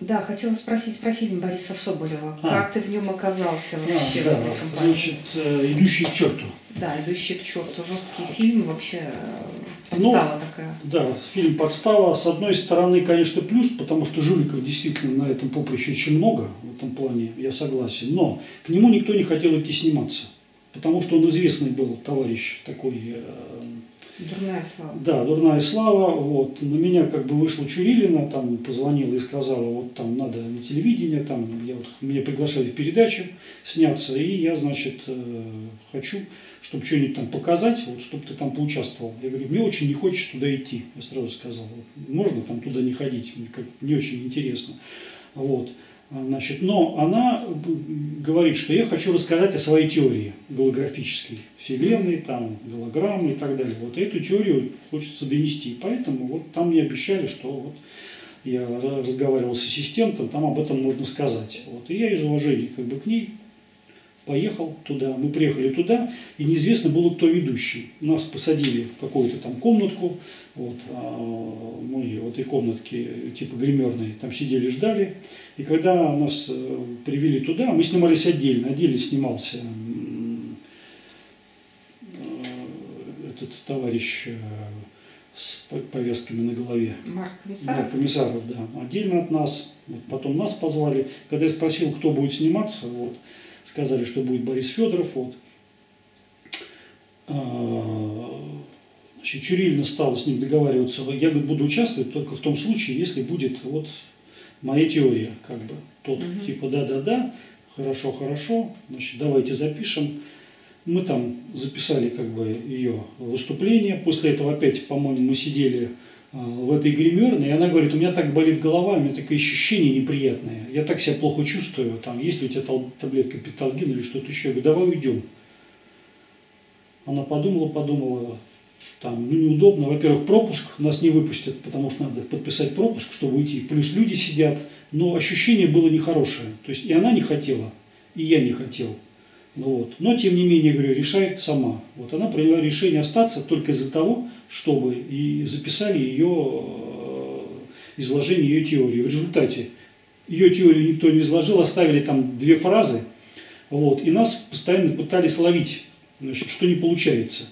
Да, хотела спросить про фильм Бориса Соболева. А. Как ты в нем оказался вообще а, да, в? Значит, э, «Идущий к черту». Да, «Идущий к черту». Жесткий фильм вообще э, подстава ну, такая. Да, фильм подстава. С одной стороны, конечно, плюс, потому что жуликов действительно на этом поприще очень много, в этом плане я согласен. Но к нему никто не хотел идти сниматься, потому что он известный был товарищ такой э, Дурная слава. Да, дурная слава. Вот. На меня как бы вышла Чурилина, там позвонила и сказала, вот там надо на телевидение, там я вот, меня приглашали в передачу сняться, и я, значит, э, хочу, чтобы что-нибудь там показать, вот, чтобы ты там поучаствовал. Я говорю, мне очень не хочется туда идти. Я сразу сказал, можно там туда не ходить, мне как, не очень интересно. Вот. Значит, но она говорит, что я хочу рассказать о своей теории голографической Вселенной, там, голограммы и так далее. Вот эту теорию хочется донести. Поэтому вот там мне обещали, что вот я разговаривал с ассистентом, там об этом можно сказать. Вот, и я из уважения как бы к ней поехал туда. Мы приехали туда, и неизвестно было, кто ведущий. Нас посадили в какую-то там комнатку, вот, а мы в этой комнатке типа гримерной там сидели, ждали. И когда нас э, привели туда, мы снимались отдельно. Отдельно снимался э, этот товарищ э, с повязками на голове. Марк Комиссаров? Марк Комиссаров, да. Отдельно от нас. Вот, потом нас позвали. Когда я спросил, кто будет сниматься, вот, сказали, что будет Борис Федоров. Вот. А, значит, Чурилина стала с ним договариваться. Я говорит, буду участвовать только в том случае, если будет вот моя теория, как бы. Тот угу. типа да-да-да, хорошо, хорошо, значит, давайте запишем. Мы там записали как бы ее выступление. После этого опять, по-моему, мы сидели а, в этой гримерной, и она говорит, у меня так болит голова, у меня такое ощущение неприятное, я так себя плохо чувствую, там, есть ли у тебя таблетка петалгин или что-то еще, я говорю, давай уйдем. Она подумала, подумала, там, ну, неудобно, во-первых, пропуск нас не выпустят, потому что надо подписать пропуск, чтобы уйти, плюс люди сидят, но ощущение было нехорошее, то есть и она не хотела, и я не хотел. Вот. Но, тем не менее, говорю, решай сама. Вот она приняла решение остаться только из-за того, чтобы и записали ее э, изложение ее теории. В результате ее теорию никто не изложил, оставили там две фразы, вот, и нас постоянно пытались ловить, значит, что не получается.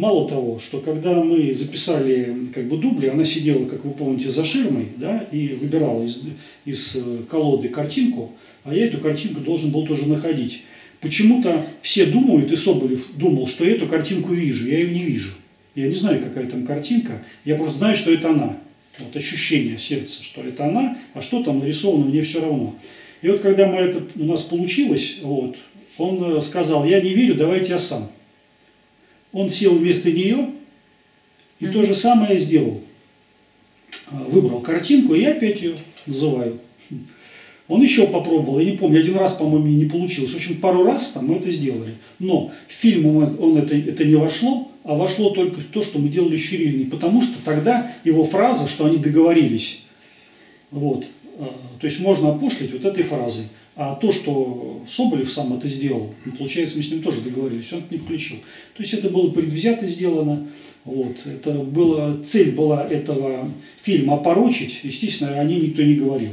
Мало того, что когда мы записали как бы дубли, она сидела, как вы помните, за ширмой, да, и выбирала из, из э, колоды картинку, а я эту картинку должен был тоже находить. Почему-то все думают, и Соболев думал, что я эту картинку вижу, я ее не вижу. Я не знаю, какая там картинка, я просто знаю, что это она. Вот ощущение сердца, что это она, а что там нарисовано, мне все равно. И вот когда мы это, у нас получилось, вот, он э, сказал, я не верю, давайте я сам. Он сел вместо нее и mm-hmm. то же самое сделал. А, выбрал картинку, и я опять ее называю. Он еще попробовал, я не помню, один раз, по-моему, не получилось. В общем, пару раз там мы это сделали. Но в фильм он это, это не вошло, а вошло только то, что мы делали с Чурильной, потому что тогда его фраза, что они договорились, вот, э, то есть можно опошлить вот этой фразой. А то, что Соболев сам это сделал, ну, получается, мы с ним тоже договорились, он это не включил. То есть это было предвзято сделано, вот, это было, цель была этого фильма опорочить, естественно, о ней никто не говорил.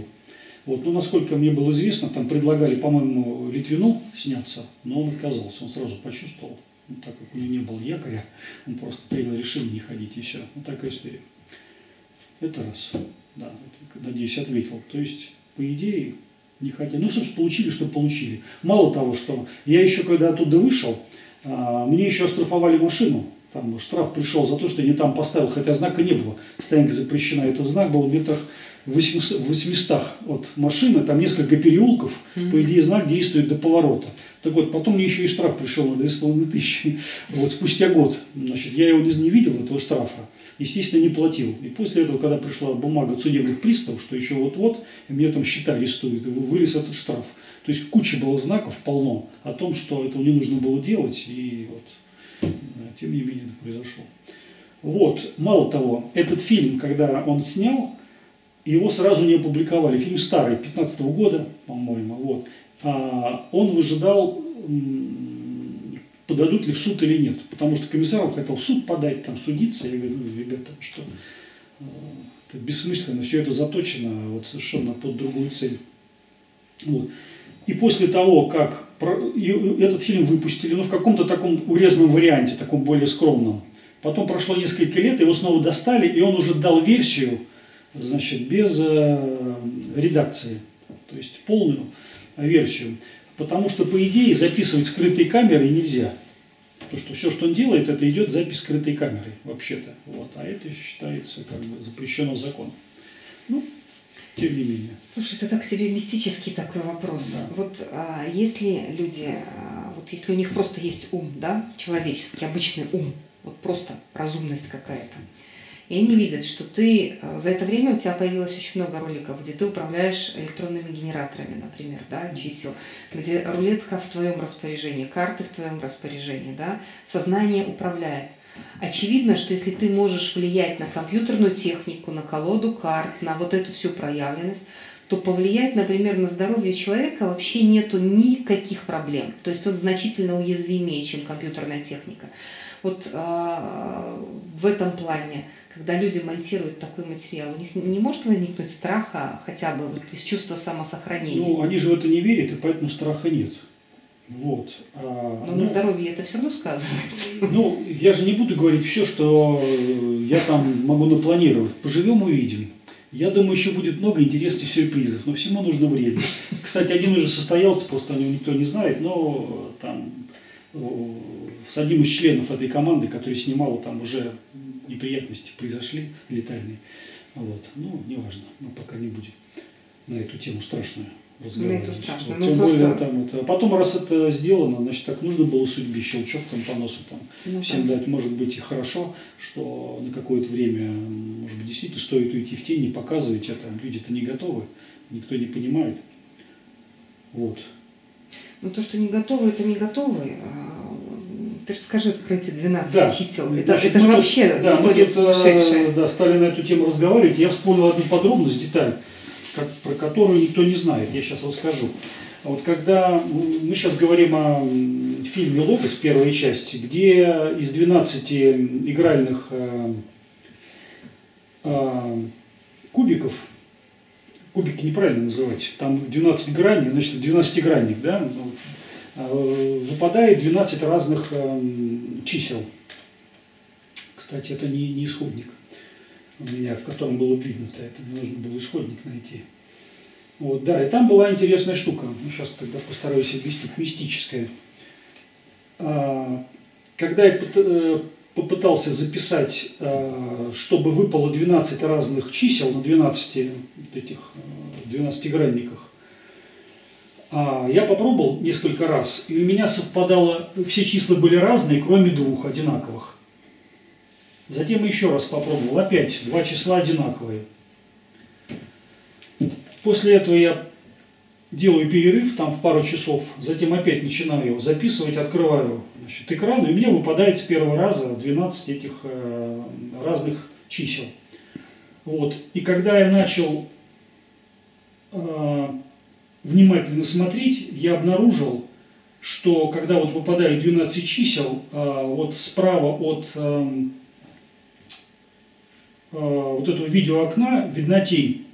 Вот, но насколько мне было известно, там предлагали, по-моему, Литвину сняться, но он отказался, он сразу почувствовал, ну, так как у него не было якоря, он просто принял решение не ходить, и все. Вот такая история. Это раз. Да, надеюсь, ответил. То есть, по идее, не хотели. Ну, собственно, получили, что получили. Мало того, что я еще, когда оттуда вышел, а, мне еще оштрафовали машину. Там штраф пришел за то, что я не там поставил, хотя знака не было. Стоянка запрещена. Этот знак был в метрах 800, 800 от машины, там несколько переулков, mm-hmm. по идее знак действует до поворота. Так вот, потом мне еще и штраф пришел на 2500, вот спустя год. Значит, я его не, не видел, этого штрафа, естественно, не платил. И после этого, когда пришла бумага от судебных приставов, что еще вот-вот, мне там счета арестуют, и вылез этот штраф. То есть куча было знаков полно о том, что этого не нужно было делать, и вот, тем не менее, это произошло. Вот, мало того, этот фильм, когда он снял, его сразу не опубликовали. Фильм старый, 15 -го года, по-моему. Вот. А он выжидал, подадут ли в суд или нет. Потому что Комиссаров хотел в суд подать, там судиться. Я говорю, ну, ребята, что э, Это бессмысленно, все это заточено вот совершенно под другую цель. Вот. И после того, как этот фильм выпустили, ну, в каком-то таком урезанном варианте, таком более скромном, потом прошло несколько лет, его снова достали, и он уже дал версию, значит, без э, редакции, то есть полную версию. Потому что, по идее, записывать скрытой камерой нельзя. Потому что все, что он делает, это идет запись скрытой камерой, вообще-то. Вот. А это считается как бы запрещено законом. Ну, тем не менее. Слушай, это так тебе мистический такой вопрос. Да. Вот а, если люди, а, вот если у них просто есть ум, да, человеческий, обычный ум, вот просто разумность какая-то, и они видят, что ты а, за это время у тебя появилось очень много роликов, где ты управляешь электронными генераторами, например, да, чисел, где рулетка в твоем распоряжении, карты в твоем распоряжении, да, сознание управляет. Очевидно, что если ты можешь влиять на компьютерную технику, на колоду карт, на вот эту всю проявленность, то повлиять, например, на здоровье человека вообще нету никаких проблем. То есть он значительно уязвимее, чем компьютерная техника. Вот э, в этом плане когда люди монтируют такой материал, у них не может возникнуть страха хотя бы вот из чувства самосохранения? Ну, они же в это не верят, и поэтому страха нет. Вот. А, Но ну, на здоровье это все равно сказывается. Ну, я же не буду говорить все, что я там могу напланировать. Поживем, увидим. Я думаю, еще будет много интересных сюрпризов, но всему нужно время. Кстати, один уже состоялся, просто о нем никто не знает, но там с одним из членов этой команды, который снимал, там уже неприятности произошли летальные. Вот. Ну, неважно, но пока не будет на эту тему страшную разговаривать. На эту страшную. Вот. Ну, Тем просто... более там это. Потом, раз это сделано, значит, так нужно было судьбе щелчок там по носу там ну, всем да. дать. Может быть и хорошо, что на какое-то время, может быть, действительно стоит уйти в тень, не показывать это. Люди-то не готовы, никто не понимает. Вот. Ну, то, что не готовы, это не готовы. А ты расскажи про эти 12 да. чисел. Это, Значит, это же вообще да, история тут, э, сумасшедшая. Да, стали на эту тему разговаривать. Я вспомнил одну подробность, деталь, как, про которую никто не знает. Я сейчас расскажу. Вот когда мы сейчас говорим о фильме «Логос», первой части, где из 12 игральных э, э, кубиков, кубики неправильно называть, там 12 граней, значит, 12-гранник, да, Э, выпадает 12 разных эм, чисел. Кстати, это не, не исходник у меня, в котором было видно-то это, мне нужно было исходник найти. Вот, да, и там была интересная штука, ну, сейчас тогда постараюсь объяснить, мистическая. А, когда я э, попытался записать, э, чтобы выпало 12 разных чисел на 12 этих 12 гранниках, а, я попробовал несколько раз, и у меня совпадало, все числа были разные, кроме двух одинаковых. Затем еще раз попробовал, опять два числа одинаковые. После этого я делаю перерыв там в пару часов, затем опять начинаю записывать, открываю значит, экран, и меня выпадает с первого раза 12 этих э, разных чисел. Вот. И когда я начал э, внимательно смотреть, я обнаружил, что когда вот выпадает 12 чисел, а, вот справа от эм, а, вот этого видеоокна видна тень.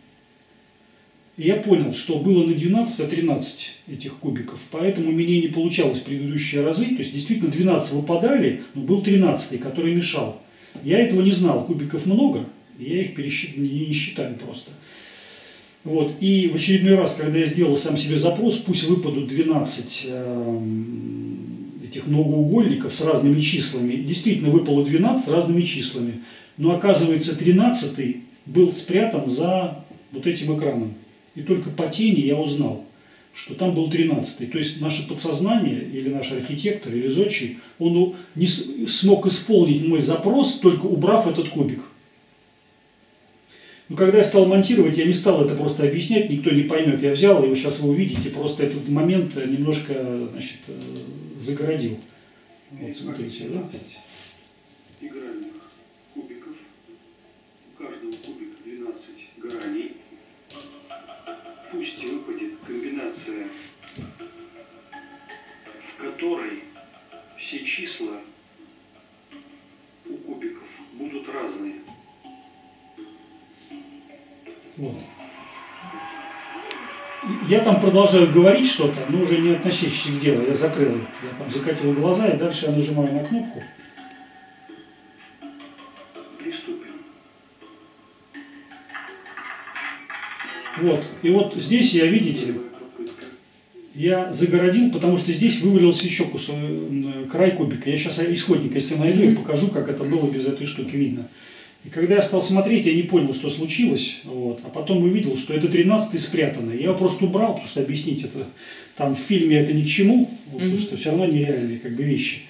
Я понял, что было на 12, а 13 этих кубиков. Поэтому у меня не получалось предыдущие разы. То есть действительно 12 выпадали, но был 13, который мешал. Я этого не знал. Кубиков много, я их пересчит... не считаю просто. Вот. И в очередной раз, когда я сделал сам себе запрос, пусть выпадут 12 э, этих многоугольников с разными числами, действительно выпало 12 с разными числами, но оказывается 13 был спрятан за вот этим экраном. И только по тени я узнал, что там был 13 То есть наше подсознание или наш архитектор или зодчий, он не смог исполнить мой запрос, только убрав этот кубик. Но когда я стал монтировать, я не стал это просто объяснять, никто не поймет. Я взял, и сейчас вы увидите, просто этот момент немножко значит, э, загородил. Вот, смотрите, да? игральных Пусть выпадет комбинация, в которой все числа у кубиков будут разные. Я там продолжаю говорить что-то, но уже не относящееся к делу. Я закрыл. Я там закатил глаза, и дальше я нажимаю на кнопку. Вот. И вот здесь я, видите, я загородил, потому что здесь вывалился еще кусок, э, край кубика. Я сейчас исходник, если найду, и покажу, как это было без этой штуки видно. И когда я стал смотреть, я не понял, что случилось. Вот. А потом увидел, что это 13 спрятанный. Я его просто убрал, потому что объяснить это там в фильме это ни к чему, вот, потому что все равно нереальные как бы вещи.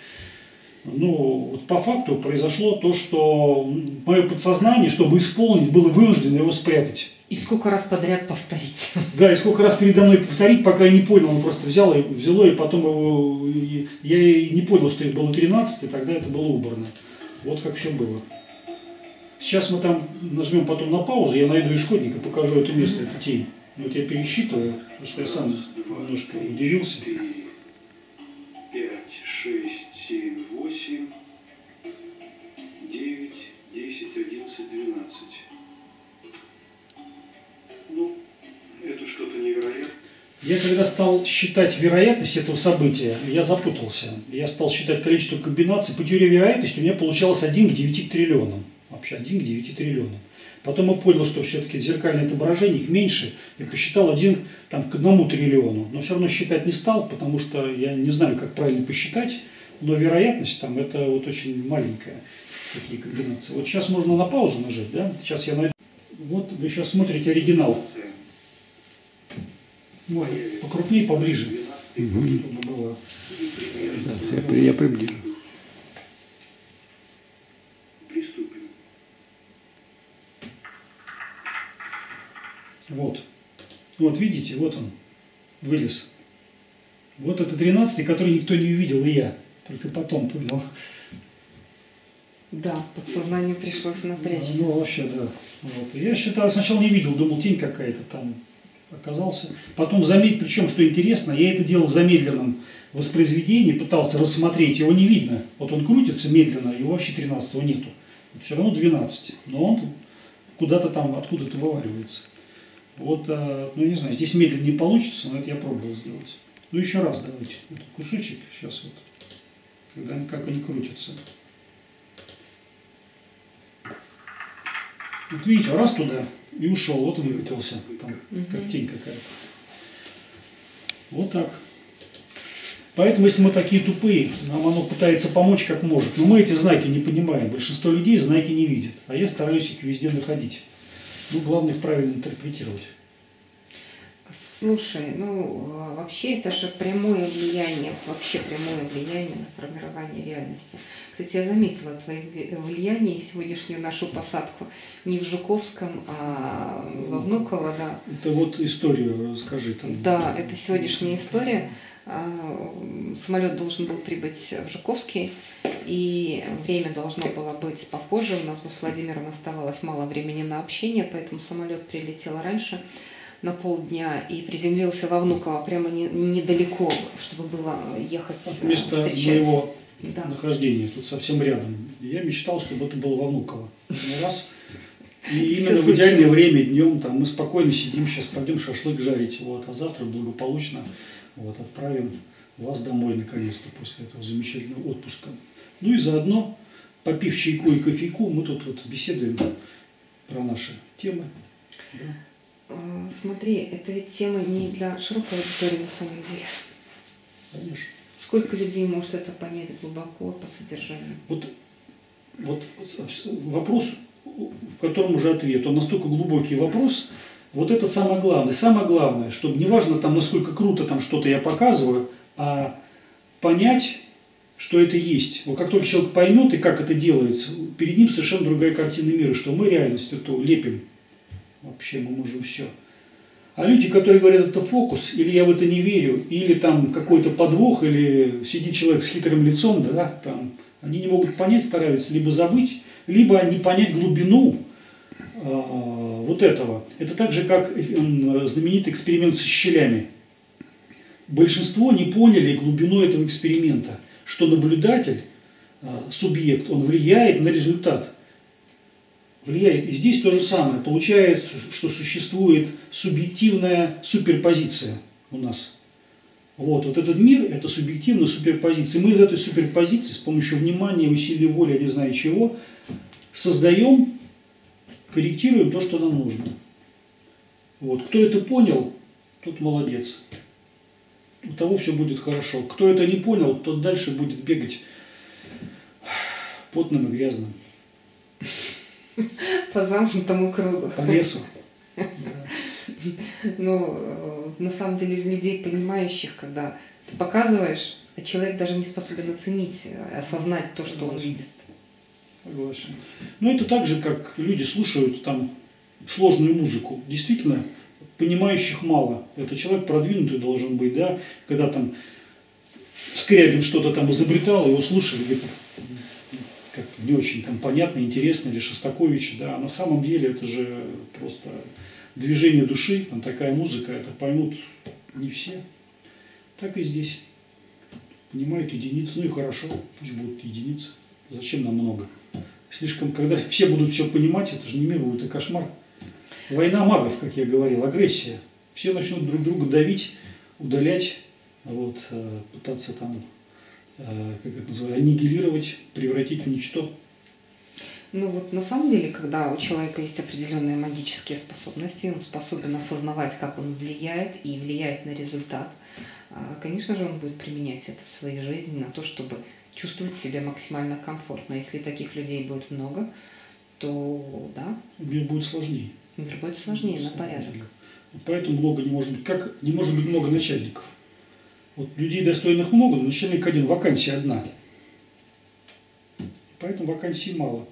Ну, вот по факту произошло то, что мое подсознание, чтобы исполнить, было вынуждено его спрятать. И сколько раз подряд повторить? Да, и сколько раз передо мной повторить, пока я не понял, он просто взял и взяло, и потом его, и я и не понял, что их было 13, и тогда это было убрано. Вот как все было. Сейчас мы там нажмем потом на паузу, я найду исходник покажу это место, эту тень. Вот я пересчитываю, потому что я сам немножко удивился. Я когда стал считать вероятность этого события, я запутался. Я стал считать количество комбинаций. По теории вероятности у меня получалось 1 к 9 триллионам. Вообще 1 к 9 триллионам. Потом я понял, что все-таки зеркальное отображение их меньше, и посчитал один там, к одному триллиону. Но все равно считать не стал, потому что я не знаю, как правильно посчитать, но вероятность там это вот очень маленькая, такие комбинации. Вот сейчас можно на паузу нажать, да? Сейчас я найду. Вот вы сейчас смотрите оригинал. Появится. покрупнее, поближе, 12 чтобы было. Да, я я приближу. Приступим. Вот. Вот видите, вот он вылез. Вот это 13 который никто не увидел, и я. Только потом понял. Да, подсознанию пришлось напрячься. Ну, вообще, да. Вот. Я считал, сначала не видел, думал, тень какая-то там оказался. Потом заметил, причем, что интересно, я это делал в замедленном воспроизведении, пытался рассмотреть, его не видно. Вот он крутится медленно, его вообще 13 нету. Все равно 12. Но он куда-то там, откуда-то вываривается. Вот, а, ну не знаю, здесь медленно не получится, но это я пробовал сделать. Ну еще раз давайте. Этот кусочек сейчас вот, когда, как они крутятся. Вот видите, раз туда и ушел, вот он выкатился, там, как тень какая-то. Вот так. Поэтому, если мы такие тупые, нам оно пытается помочь как может. Но мы эти знаки не понимаем. Большинство людей знаки не видят. А я стараюсь их везде находить. Ну, главное их правильно интерпретировать. Слушай, ну а, вообще это же прямое влияние, вообще прямое влияние на формирование реальности. Кстати, я заметила твое вли- влияние и сегодняшнюю нашу посадку не в Жуковском, а во Внуково, да. Это вот историю расскажи там. Да, это сегодняшняя история. А, Самолет должен был прибыть в Жуковский, и время должно было быть попозже. У нас с Владимиром оставалось мало времени на общение, поэтому самолет прилетел раньше на полдня и приземлился во Внуково прямо не- недалеко, чтобы было ехать э, встречать. моего Да. нахождения, тут совсем рядом. Я мечтал, чтобы это было во Внуково. Ну, Раз. И именно в идеальное время днем там мы спокойно сидим, сейчас пойдем шашлык жарить. Вот, а завтра благополучно вот, отправим вас домой наконец-то после этого замечательного отпуска. Ну и заодно, попив чайку и кофейку, мы тут вот беседуем про наши темы. Да. А, Смотри, это ведь тема не для широкой аудитории на самом деле. Конечно. Сколько людей может это понять глубоко по содержанию? Вот, вот вопрос, в котором уже ответ, он настолько глубокий вопрос, вот это самое главное. Самое главное, чтобы неважно там, насколько круто там что-то я показываю, а понять, что это есть. Вот как только человек поймет и как это делается, перед ним совершенно другая картина мира, что мы реальность эту лепим. Вообще мы можем все. А люди, которые говорят, это фокус, или я в это не верю, или там какой-то подвох, или сидит человек с хитрым лицом, да, там, они не могут понять, стараются либо забыть, либо не понять глубину а, вот этого. Это так же, как э, м, знаменитый эксперимент с щелями. Большинство не поняли глубину этого эксперимента, что наблюдатель, а, субъект, он влияет на результат. Влияет. И здесь то же самое. Получается, что существует субъективная суперпозиция у нас. Вот, вот этот мир – это субъективная суперпозиция. Мы из этой суперпозиции с помощью внимания, усилий воли, я не знаю чего, создаем, корректируем то, что нам нужно. Вот, кто это понял, тот молодец. У того все будет хорошо. Кто это не понял, тот дальше будет бегать потным и грязным. По замкнутому кругу. По лесу. Ну, э, на самом деле, людей, понимающих, когда ты показываешь, а человек даже не способен оценить, э, осознать то, что он видит. Согласен. Ну, это так же, как люди слушают там сложную музыку. Действительно, понимающих мало. Это человек продвинутый должен быть, да, когда там Скрябин что-то там изобретал, его слушали, говорит, не очень там понятно, интересно, или Шостакович, да, а на самом деле это же просто движение души, там такая музыка, это поймут не все. Так и здесь. Понимают единицы, ну и хорошо, пусть будут единицы. Зачем нам много? Слишком, когда все будут все понимать, это же не мир будет, это кошмар. Война магов, как я говорил, агрессия. Все начнут друг друга давить, удалять, вот, э, пытаться там, как это называется, аннигилировать, превратить в ничто. Ну вот на самом деле, когда у человека есть определенные магические способности, он способен осознавать, как он влияет и влияет на результат, а, конечно же, он будет применять это в своей жизни на то, чтобы чувствовать себя максимально комфортно. Если таких людей будет много, то да. Мир будет сложнее. Мир будет сложнее на порядок. Поэтому много не может быть. Как не может быть много начальников? Вот людей достойных много, но начальник один, вакансия одна. Поэтому вакансий мало.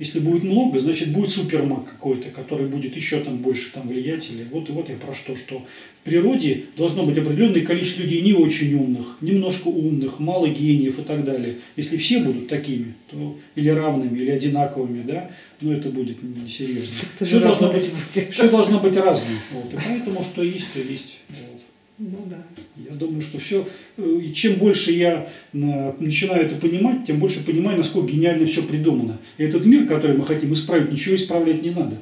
Если будет много, значит будет супермаг какой-то, который будет еще там больше там влиять. Или вот и вот я про что, что в природе должно быть определенное количество людей не очень умных, немножко умных, мало гениев и так далее. Если все будут такими, то или равными, или одинаковыми, да, но это будет несерьезно. Все должно быть, все должно быть разным. Вот. И поэтому что есть, то есть. Вот. Ну да. Я думаю, что все, э, и чем больше я э, начинаю это понимать, тем больше понимаю, насколько гениально все придумано. И этот мир, который мы хотим исправить, ничего исправлять не надо.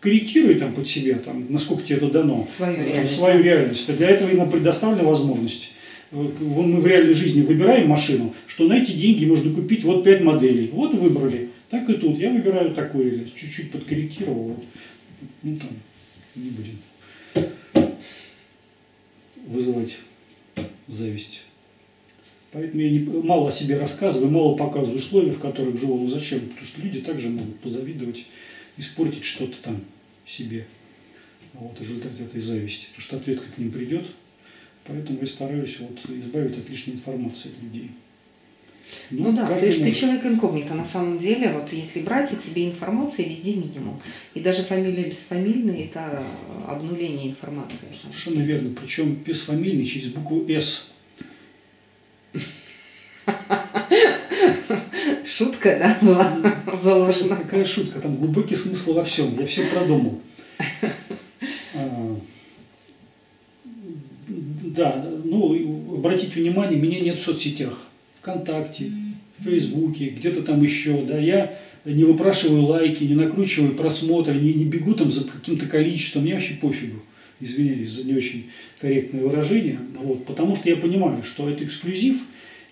Корректируй там под себя, там, насколько тебе это дано. Свою реальность. Свою реальность. Для этого и нам предоставлена возможность. Э, вон мы в реальной жизни выбираем машину, что на эти деньги можно купить вот пять моделей. Вот выбрали. Так и тут. Я выбираю такую или чуть-чуть подкорректировал. Ну там, не будем вызывать зависть. Поэтому я не, мало о себе рассказываю, мало показываю условия, в которых живу. Ну зачем? Потому что люди также могут позавидовать, испортить что-то там себе. Вот, в результате этой зависти. Потому что ответка к ним придет. Поэтому я стараюсь вот, избавить от лишней информации от людей. Ну, ну да, ты, ты человек инкогнито на самом деле. Вот если брать, и тебе информации везде минимум. И даже фамилия бесфамильная – это обнуление информации. Совершенно верно. Причем бесфамильный через букву «С». Шутка, да, была заложена? Какая шутка? Там глубокий смысл во всем. Я все продумал. А, да, ну, обратите внимание, меня нет в соцсетях. ВКонтакте, в Фейсбуке, где-то там еще, да, я не выпрашиваю лайки, не накручиваю просмотры, не, не бегу там за каким-то количеством, мне вообще пофигу, извиняюсь за не очень корректное выражение, вот, потому что я понимаю, что это эксклюзив,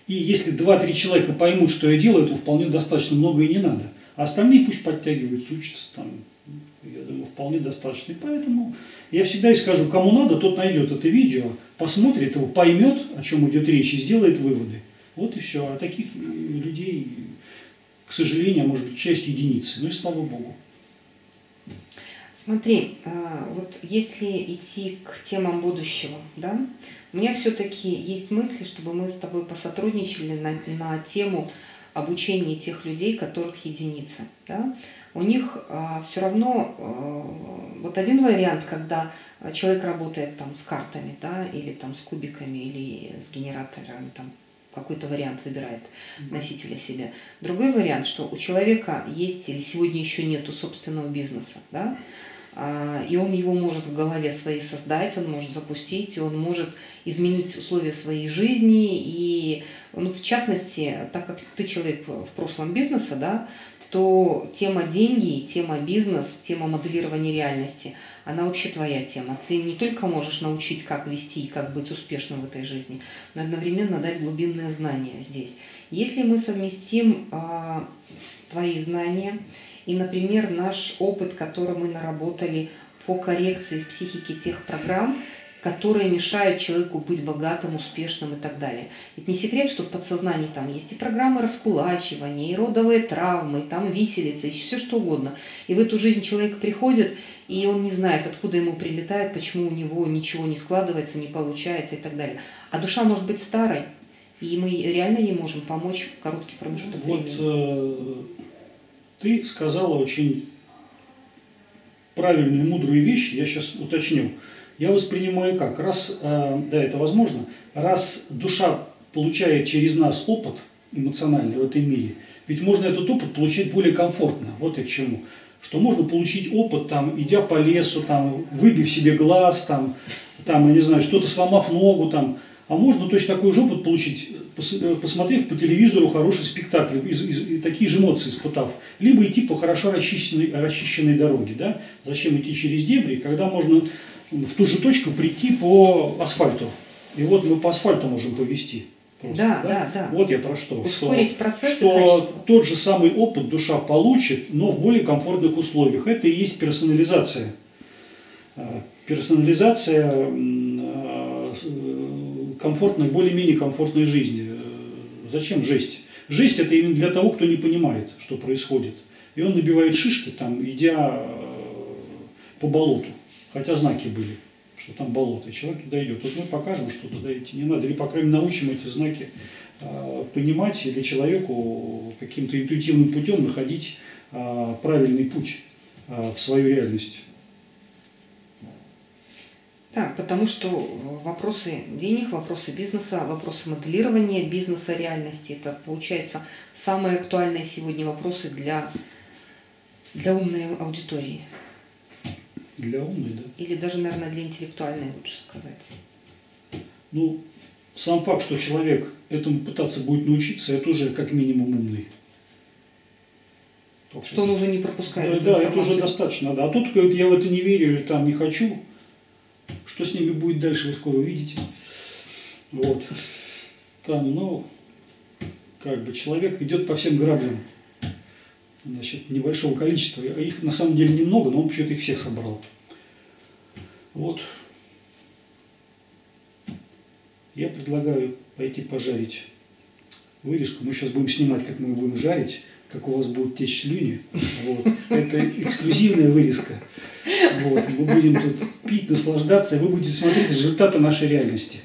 и если 2-3 человека поймут, что я делаю, то вполне достаточно много и не надо. А остальные пусть подтягиваются, учатся там, я думаю, вполне достаточно. И поэтому я всегда и скажу, кому надо, тот найдет это видео, посмотрит его, поймет, о чем идет речь, и сделает выводы. Вот и все. А таких людей, к сожалению, может быть, часть единицы. Ну и слава богу. Смотри, а, вот если идти к темам будущего, да, у меня все-таки есть мысли, чтобы мы с тобой посотрудничали на, на тему обучения тех людей, которых единица. Да? У них а, все равно а, вот один вариант, когда человек работает там с картами, да, или там с кубиками, или с генераторами там какой-то вариант выбирает носителя себя. Другой вариант, что у человека есть или сегодня еще нету собственного бизнеса, да, а, и он его может в голове своей создать, он может запустить, он может изменить условия своей жизни. И, ну, в частности, так как ты человек в прошлом бизнеса, да, то тема деньги, тема бизнес, тема моделирования реальности, она вообще твоя тема. Ты не только можешь научить, как вести и как быть успешным в этой жизни, но одновременно дать глубинные знания здесь. Если мы совместим э, твои знания и, например, наш опыт, который мы наработали по коррекции в психике тех программ, которые мешают человеку быть богатым, успешным и так далее. Ведь не секрет, что в подсознании там есть и программы раскулачивания, и родовые травмы, и там виселица, и все что угодно. И в эту жизнь человек приходит, и он не знает, откуда ему прилетает, почему у него ничего не складывается, не получается и так далее. А душа может быть старой, и мы реально ей можем помочь в короткий промежуток вот, времени. Э, ты сказала очень правильную, мудрую вещь, я сейчас уточню я воспринимаю как? Раз, э, да, это возможно, раз душа получает через нас опыт эмоциональный в этом мире, ведь можно этот опыт получать более комфортно. Вот и к чему. Что можно получить опыт, там, идя по лесу, там, выбив себе глаз, там, там, я не знаю, что-то сломав ногу, там, а можно точно такой же опыт получить, э, посмотрев по телевизору хороший спектакль, из, из, такие же эмоции испытав. Либо идти по хорошо расчищенной, расчищенной дороге. Да? Зачем идти через дебри, когда можно в ту же точку прийти по асфальту. И вот мы по асфальту можем повести. Просто, да, да, да, да. Вот я про что. Ускорить что, процесс. Что тот же самый опыт душа получит, но в более комфортных условиях. Это и есть персонализация. А, персонализация а, комфортной, более-менее комфортной жизни. Зачем жесть? Жесть это именно для того, кто не понимает, что происходит. И он набивает шишки, там, идя по болоту хотя знаки были, что там болото, и человек туда идет. Вот мы покажем, что туда идти не надо, или, по крайней мере, научим эти знаки э, понимать, или человеку каким-то интуитивным путем находить э, правильный путь э, в свою реальность. Да, потому что вопросы денег, вопросы бизнеса, вопросы моделирования бизнеса реальности, это получается самые актуальные сегодня вопросы для, для умной аудитории. Для умной, да. Или даже, наверное, для интеллектуальной, лучше сказать. Ну, сам факт, что человек этому пытаться будет научиться, это уже как минимум умный. Только что он уже не пропускает. Да, да это уже достаточно. Да. А тот, кто говорит, я в это не верю или там не хочу, что с ними будет дальше, вы скоро увидите. Вот. Там, ну, как бы человек идет по всем граблям значит, небольшого количества. Их на самом деле немного, но он почему-то их всех собрал. Вот. Я предлагаю пойти пожарить вырезку. Мы сейчас будем снимать, как мы будем жарить, как у вас будут течь слюни. Вот. Это эксклюзивная вырезка. Вот. Мы будем тут пить, наслаждаться, и вы будете смотреть результаты нашей реальности.